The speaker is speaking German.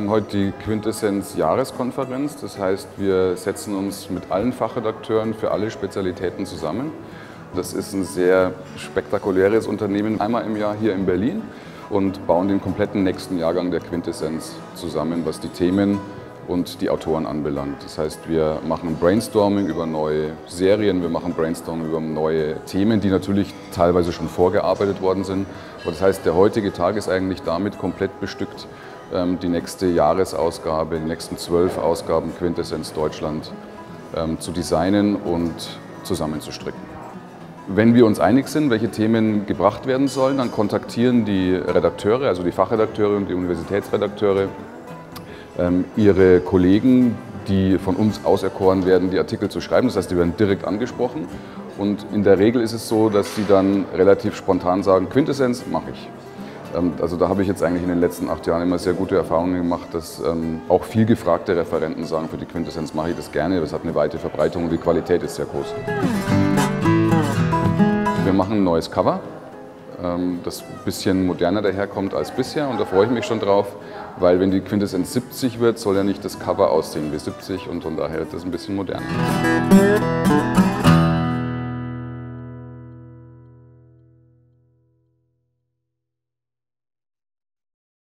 haben heute die Quintessenz Jahreskonferenz. Das heißt, wir setzen uns mit allen Fachredakteuren für alle Spezialitäten zusammen. Das ist ein sehr spektakuläres Unternehmen, einmal im Jahr hier in Berlin und bauen den kompletten nächsten Jahrgang der Quintessenz zusammen, was die Themen und die Autoren anbelangt. Das heißt, wir machen Brainstorming über neue Serien, wir machen Brainstorming über neue Themen, die natürlich teilweise schon vorgearbeitet worden sind. Aber das heißt, der heutige Tag ist eigentlich damit komplett bestückt, ähm, die nächste Jahresausgabe, die nächsten zwölf Ausgaben Quintessenz Deutschland ähm, zu designen und zusammenzustricken. Wenn wir uns einig sind, welche Themen gebracht werden sollen, dann kontaktieren die Redakteure, also die Fachredakteure und die Universitätsredakteure, ihre Kollegen, die von uns auserkoren werden, die Artikel zu schreiben. Das heißt, die werden direkt angesprochen. Und in der Regel ist es so, dass sie dann relativ spontan sagen, Quintessenz mache ich. Ähm, also da habe ich jetzt eigentlich in den letzten acht Jahren immer sehr gute Erfahrungen gemacht, dass ähm, auch viel gefragte Referenten sagen, für die Quintessenz mache ich das gerne, das hat eine weite Verbreitung und die Qualität ist sehr groß. Wir machen ein neues Cover, das ein bisschen moderner daherkommt als bisher und da freue ich mich schon drauf weil wenn die Quintessenz 70 wird, soll ja nicht das Cover aussehen wie 70 und von daher ist das ein bisschen modern.